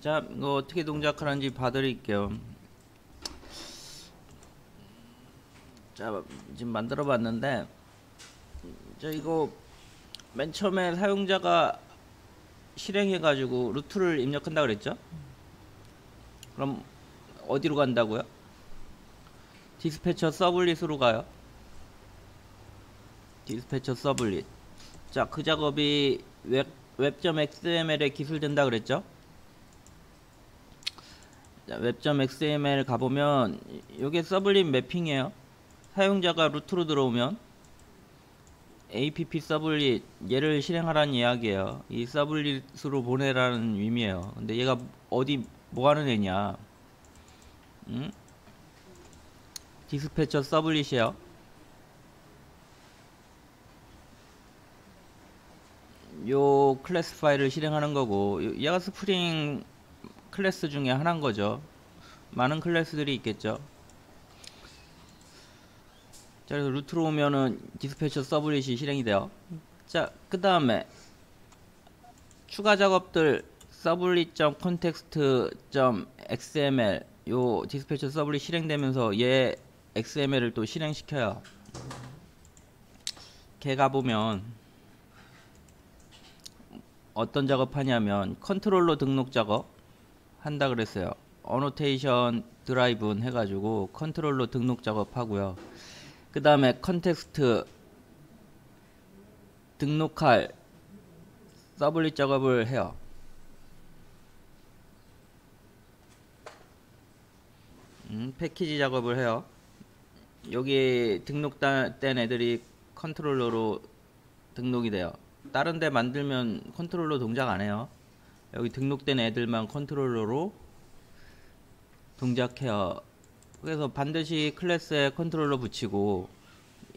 자, 이거 어떻게 동작하는지 봐드릴게요. 자, 지금 만들어 봤는데, 자, 이거 맨 처음에 사용자가 실행해가지고 루트를 입력한다 그랬죠? 그럼 어디로 간다고요? 디스패처 서블릿으로 가요. dispatcher servlet. 자, 그 작업이 웹, web.xml에 기술된다 그랬죠? 자, web.xml 가보면 이게 servlet mapping이에요. 사용자가 루트로 들어오면 app servlet 얘를 실행하라는 이야기예요. 이 servlet으로 보내라는 의미예요. 근데 얘가 어디 뭐 하는 애냐? 응? 디스패처 서블릿이에요. 요 클래스 파일을 실행하는 거고 요- 얘가 스프링 클래스 중에 하나인 거죠. 많은 클래스들이 있겠죠. 자, 그래서 루트로 오면은 디스패처 서블릿이 실행이 돼요. 자, 그 다음에 추가 작업들 servlet.context.xml 요 dispatcher servlet 실행되면서 얘 XML을 또 실행시켜요. 걔 가 보면 어떤 작업하냐면 컨트롤러 등록 작업 한다 그랬어요. annotation-driven 해가지고 컨트롤러 등록 작업하고요. 그 다음에 context 등록할 servlet 작업을 해요. 음, 패키지 작업을 해요. 여기 등록된 애들이 controller로 등록이 돼요. 다른 데 만들면 컨트롤러 동작 안 해요. 여기 등록된 애들만 controller로 동작해요. 그래서 반드시 클래스에 컨트롤러 붙이고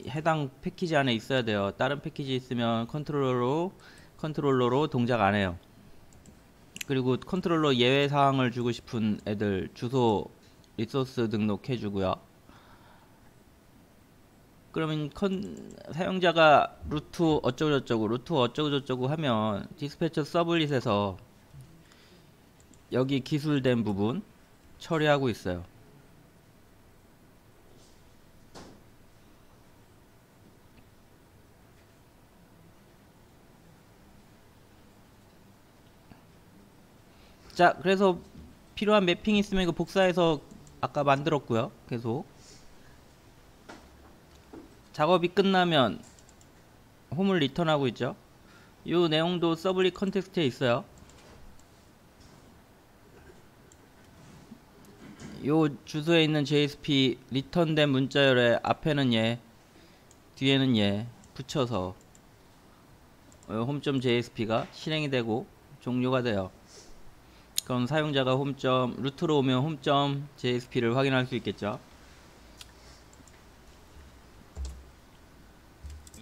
해당 패키지 안에 있어야 돼요. 다른 패키지 있으면 controller로 controller로 동작 안 해요. 그리고 컨트롤러 예외 사항을 주고 싶은 애들 주소 resource 등록해 주고요. 그러면 컨, 사용자가 루트 어쩌고저쩌고 루트 어쩌고저쩌고 하면 디스패처 서블릿에서 여기 기술된 부분 처리하고 있어요. 자, 그래서 필요한 mapping 있으면 이거 복사해서 아까 만들었고요. 계속 작업이 끝나면 home을 리턴하고 있죠. 이 내용도 servlet context에 있어요. 요 주소에 있는 JSP 리턴된 문자열의 앞에는 얘, 뒤에는 얘 붙여서 home.jsp가 실행이 되고 종료가 돼요. 그럼 사용자가 home점 루트로 오면 home.jsp를 확인할 수 있겠죠.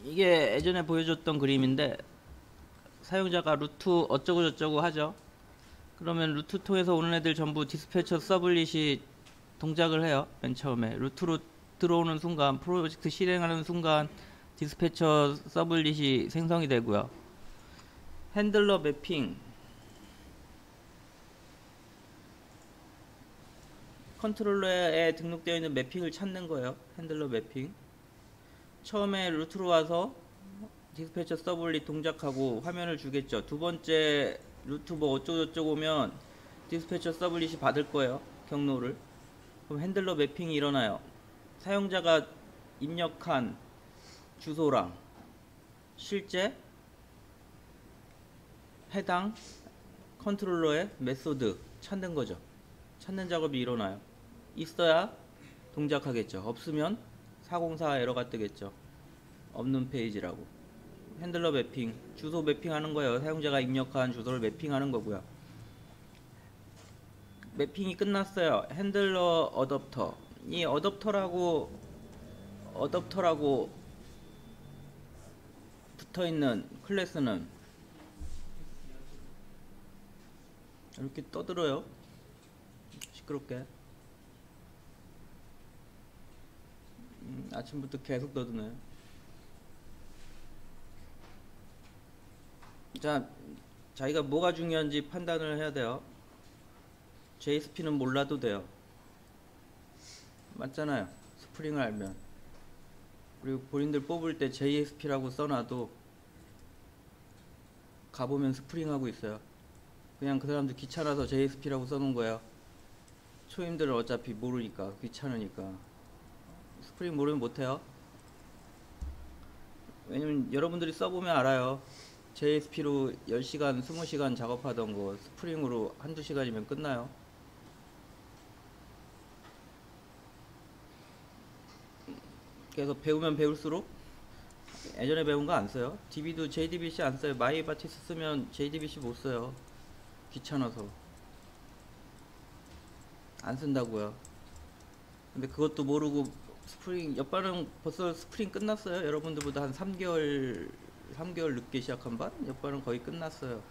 이게 예전에 보여줬던 그림인데 사용자가 루트 어쩌고 저쩌고 하죠. 그러면 루트 통해서 오는 애들 전부 디스패처 서블릿이 동작을 해요. 맨 처음에 루트로 들어오는 순간 프로젝트 실행하는 순간 dispatcher servlet이 생성이 되고요. handler mapping controller에 등록되어 있는 mapping을 찾는 거예요. handler mapping. 처음에 루트로 와서 dispatcher servlet 동작하고 화면을 주겠죠. 두 번째 루트 뭐 어쩌고저쩌고 오면 dispatcher servlet이 받을 거예요. 경로를. 그럼 handler mapping이 일어나요. 사용자가 입력한 주소랑 실제 해당 controller의 method 찾는 거죠. 찾는 작업이 일어나요. 있어야 동작하겠죠. 없으면 404 에러가 뜨겠죠. 없는 페이지라고. handler mapping, 주소 mapping하는 거예요. 사용자가 입력한 주소를 mapping하는 거고요. 매핑이 끝났어요. 핸들러 어댑터. 이 어댑터라고 어댑터라고 붙어 있는 클래스는 이렇게 떠들어요. 시끄럽게. 음, 아침부터 계속 떠드네요. 자, 자기가 뭐가 중요한지 판단을 해야 돼요. JSP는 몰라도 돼요. 맞잖아요. Spring을 알면. 그리고 본인들 뽑을 때 JSP라고 써놔도 가보면 Spring하고 있어요. 그냥 그 사람들 귀찮아서 JSP라고 써놓은 거예요. 초임들은 어차피 모르니까 귀찮으니까 스프링 모르면 못해요. 왜냐면 여러분들이 써보면 알아요. JSP로 10시간, 20시간 작업하던 거 스프링으로 한두 시간이면 끝나요. 그래서 배우면 배울수록 예전에 배운 거 안 써요. DB도 JDBC 안 써요. 마이바티스 쓰면 JDBC 못 써요. 귀찮아서. 안 쓴다고요. 근데 그것도 모르고 스프링 옆반은 벌써 스프링 끝났어요. 여러분들보다 한 3개월 3개월 늦게 시작한 반? 옆반은 거의 끝났어요.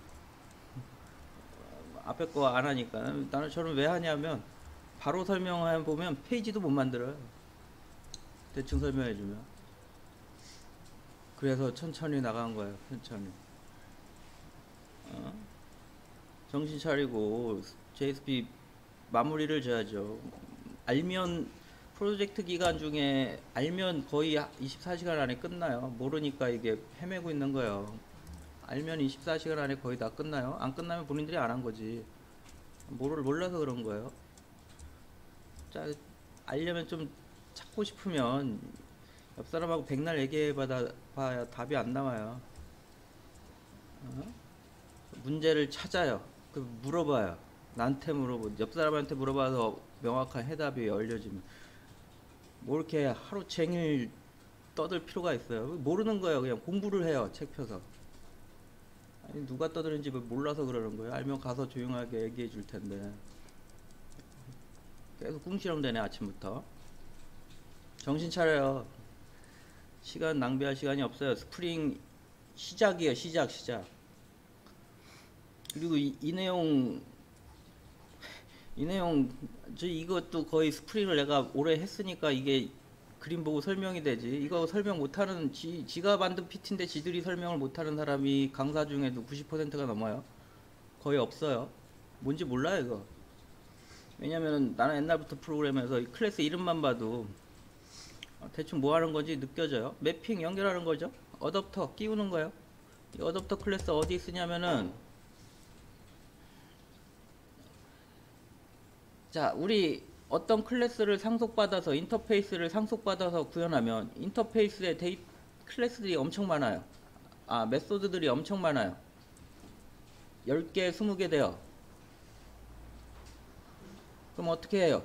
앞에 거 안 하니까 나는 저는 왜 하냐면 바로 설명해 보면 페이지도 못 만들어요. 대충 설명해 주면. 그래서 천천히 나간 거예요. 천천히. 어? 정신 차리고 JSP 마무리를 줘야죠. 알면 프로젝트 기간 중에 알면 거의 24시간 안에 끝나요. 모르니까 이게 헤매고 있는 거예요. 알면 24시간 안에 거의 다 끝나요. 안 끝나면 본인들이 안 한 거지. 모를 몰라서 그런 거예요. 자, 알려면 좀 찾고 싶으면 옆 사람하고 백날 얘기해 봐야 답이 안 나와요. 어? 문제를 찾아요. 그 물어봐요. 나한테 물어보, 옆 사람한테 물어봐서 명확한 해답이 알려지면 뭐 이렇게 하루 종일 떠들 필요가 있어요. 모르는 거예요. 그냥 공부를 해요. 책 펴서. 아니 누가 떠드는지 몰라서 그러는 거예요. 알면 가서 조용하게 얘기해 줄 텐데. 계속 궁시렁 대네 아침부터. 정신 차려요. 시간 낭비할 시간이 없어요. 스프링 시작이에요. 시작 시작. 그리고 이, 이 내용 이 내용 저 이것도 거의 Spring을 내가 오래 했으니까 이게 그림 보고 설명이 되지 이거 설명 못하는 지, 지가 만든 PT인데 지들이 설명을 못하는 사람이 강사 중에도 90%가 넘어요 거의 없어요 뭔지 몰라요 이거 왜냐면 나는 옛날부터 프로그램에서 이 클래스 이름만 봐도 어, 대충 뭐 하는 건지 느껴져요 mapping 연결하는 거죠 어댑터 끼우는 거예요 이 어댑터 클래스 어디 쓰냐면은 자, 우리 어떤 클래스를 상속받아서 인터페이스를 상속받아서 구현하면 인터페이스에 데이 클래스들이 엄청 많아요. 아, method들이 엄청 많아요. 10개, 20개 돼요. 그럼 어떻게 해요?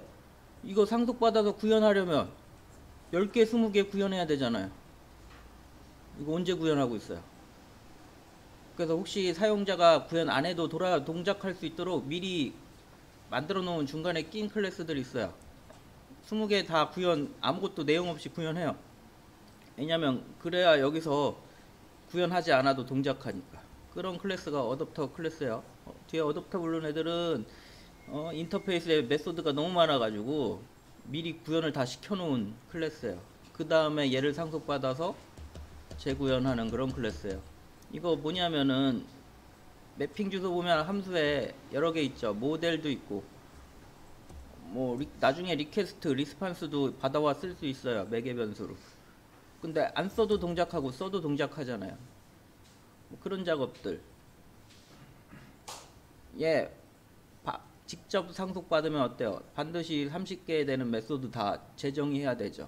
이거 상속받아서 구현하려면 10개, 20개 구현해야 되잖아요. 이거 언제 구현하고 있어요? 그래서 혹시 사용자가 구현 안 해도 돌아 동작할 수 있도록 미리 만들어 놓은 중간에 낀 클래스들이 있어요 20개 다 구현 아무것도 내용 없이 구현해요 왜냐면 그래야 여기서 구현하지 않아도 동작하니까 그런 클래스가 어댑터 클래스예요 어, 뒤에 어댑터 부르는 애들은 어, 인터페이스에 method가 너무 많아 가지고 미리 구현을 다 시켜 놓은 클래스예요 그 다음에 얘를 상속받아서 재구현하는 그런 클래스예요 이거 뭐냐면은 mapping 주소 보면 함수에 여러 개 있죠. 모델도 있고 뭐 리, 나중에 request, response도 받아와 쓸 수 있어요. 매개 변수로. 근데 안 써도 동작하고 써도 동작하잖아요. 뭐 그런 작업들. 예. 바, 직접 상속받으면 어때요? 반드시 30개 되는 method 다 재정의해야 되죠.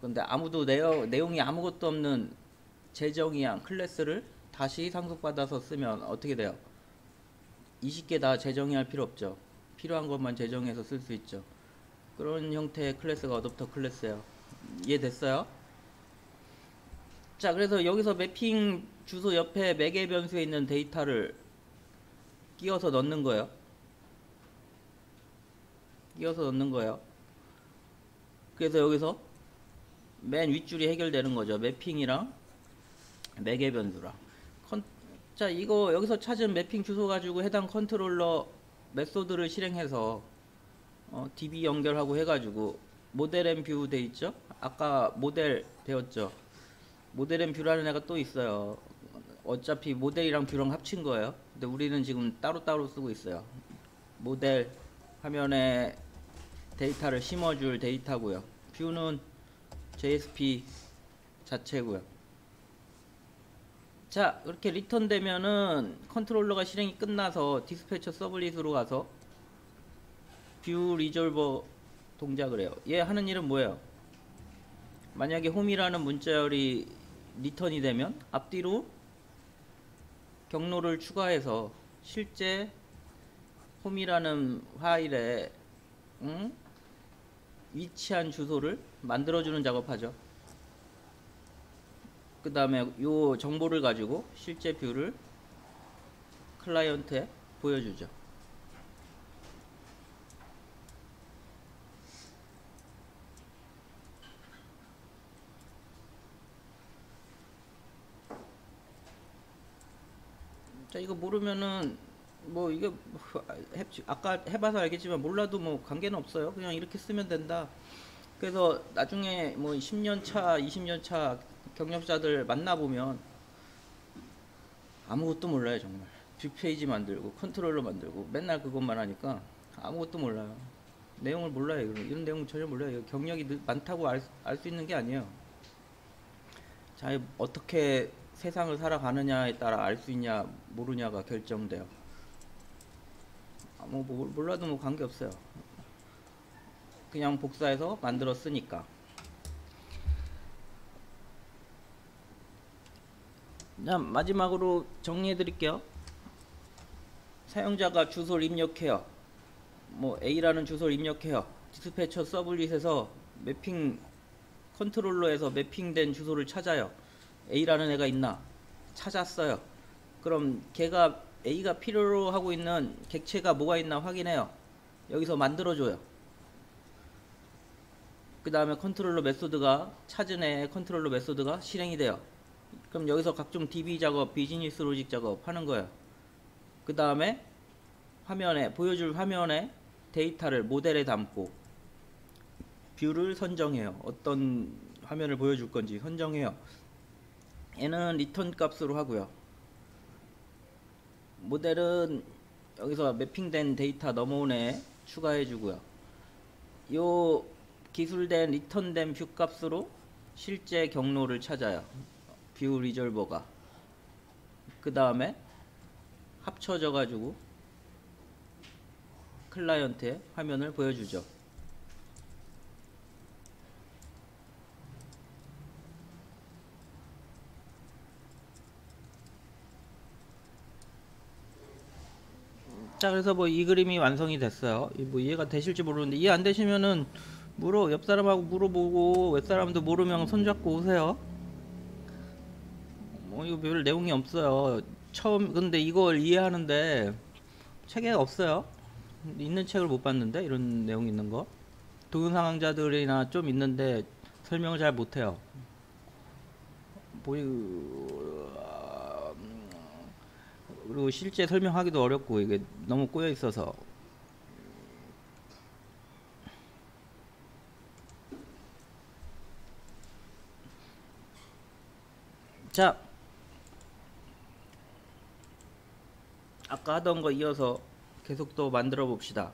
근데 아무도 내용, 내용이 아무것도 없는 재정의한 클래스를 다시 상속받아서 쓰면 어떻게 돼요? 20개 다 재정의할 필요 없죠. 필요한 것만 재정해서 쓸 수 있죠. 그런 형태의 클래스가 어댑터 클래스예요. 이해됐어요? 자, 그래서 여기서 mapping 주소 옆에 매개 변수에 있는 데이터를 끼워서 넣는 거예요. 끼워서 넣는 거예요. 그래서 여기서 맨 윗줄이 해결되는 거죠. mapping이랑 매개 변수랑. 자 이거 여기서 찾은 mapping 주소 가지고 해당 controller method를 실행해서 어, DB 연결하고 해가지고 model and view 돼 있죠 아까 모델 배웠죠 model and view라는 애가 또 있어요 어차피 모델이랑 view랑 합친 거예요 근데 우리는 지금 따로따로 쓰고 있어요 모델 화면에 데이터를 심어줄 데이터고요. view는 JSP 자체고요. 자, 이렇게 return 되면은 controller가 실행이 끝나서 디스패처 서블릿으로 가서 view resolver 동작을 해요. 얘 하는 일은 뭐예요? 만약에 home이라는 문자열이 return이 되면 앞뒤로 경로를 추가해서 실제 home이라는 파일에 응? 위치한 주소를 만들어주는 작업하죠. 그 다음에 요 정보를 가지고 실제 view를 클라이언트에 보여주죠. 자 이거 모르면은 뭐 이게 뭐 해- 아까 해봐서 알겠지만 몰라도 뭐 관계는 없어요. 그냥 이렇게 쓰면 된다. 그래서 나중에 뭐 10년 차, 20년 차 경력자들 만나보면 아무것도 몰라요 정말. view 페이지 만들고 컨트롤러 만들고 맨날 그것만 하니까 아무것도 몰라요. 내용을 몰라요. 이런, 이런 내용 전혀 몰라요. 경력이 느- 많다고 알 수 있는 게 아니에요. 자, 어떻게 세상을 살아가느냐에 따라 알 수 있냐 모르냐가 결정돼요. 아, 뭐, 뭐 몰라도 뭐 관계 없어요. 그냥 복사해서 만들었으니까. 자, 마지막으로 정리해 드릴게요. 사용자가 주소를 입력해요. 뭐 A라는 주소를 입력해요. 디스패처 서블릿에서 mapping controller에서 mapping된 주소를 찾아요. A라는 애가 있나? 찾았어요. 그럼 걔가 A가 필요로 하고 있는 객체가 뭐가 있나 확인해요. 여기서 만들어줘요. 그 다음에 controller method가 찾은 애 controller method가 실행이 돼요. 그럼 여기서 각종 DB 작업, 비즈니스 logic 작업 하는 거예요. 그 다음에 화면에 보여줄 화면에 데이터를 모델에 담고 view를 선정해요. 어떤 화면을 보여줄 건지 선정해요. 얘는 return 값으로 하고요. 모델은 여기서 mapping된 데이터 넘어온 애 추가해 주고요. 요 기술된 return된 view 값으로 실제 경로를 찾아요. view resolver가. 그 다음에 합쳐져 가지고 클라이언트의 화면을 보여주죠. 자 그래서 뭐 이 그림이 완성이 됐어요. 이뭐 이해가 되실지 모르는데 이해 안 되시면은 물어 옆 사람하고 물어보고 윗 사람도 모르면 손잡고 오세요. 뭐 이거 별 내용이 없어요. 처음 근데 이걸 이해하는데 책에 없어요. 있는 책을 못 봤는데 이런 내용 있는 거 동영상학자들이나 좀 있는데 설명을 잘 못해요. 뭐 이- 그리고 실제 설명하기도 어렵고 이게 너무 꼬여 있어서 자 아까 하던 거 이어서 계속 또 만들어 봅시다.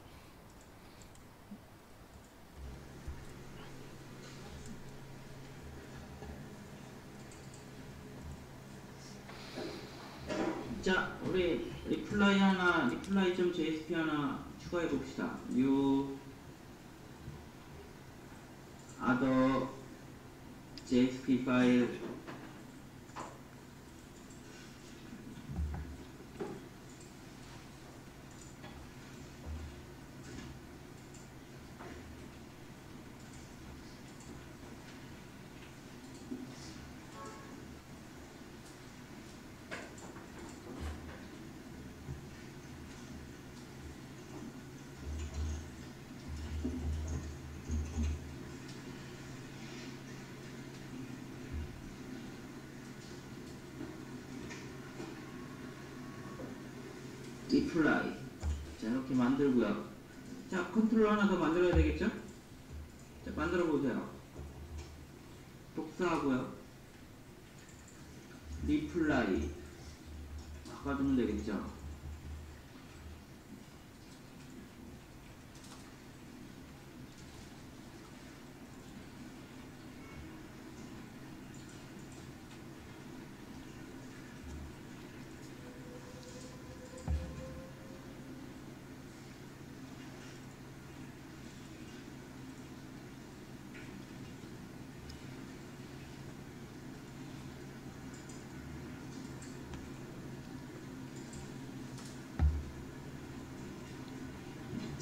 자, 우리 리플라이 하나, 리플라이.jsp 하나 추가해 봅시다. new other JSP 파일 reply 자 이렇게 만들고요. 자 컨트롤 하나 더 만들어야 되겠죠? 자 만들어 보세요. 복사하고요. reply 바꿔주면 되겠죠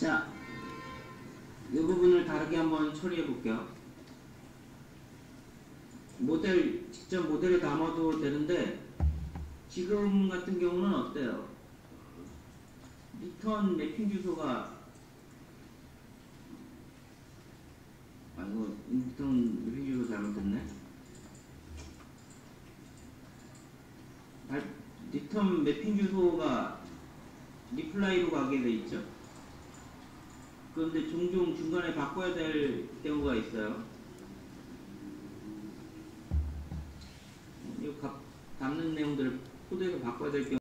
자, 이 부분을 다르게 한번 처리해 볼게요. 모델 직접 모델에 담아도 되는데 지금 같은 경우는 어때요? return mapping 주소가 아이고 return mapping 주소 잘못했네. 달- return mapping 주소가 reply로 가게 돼 있죠. 그런데 종종 중간에 바꿔야 될 경우가 있어요. 가- 담는 내용들을 코드에서 바꿔야 될 경우.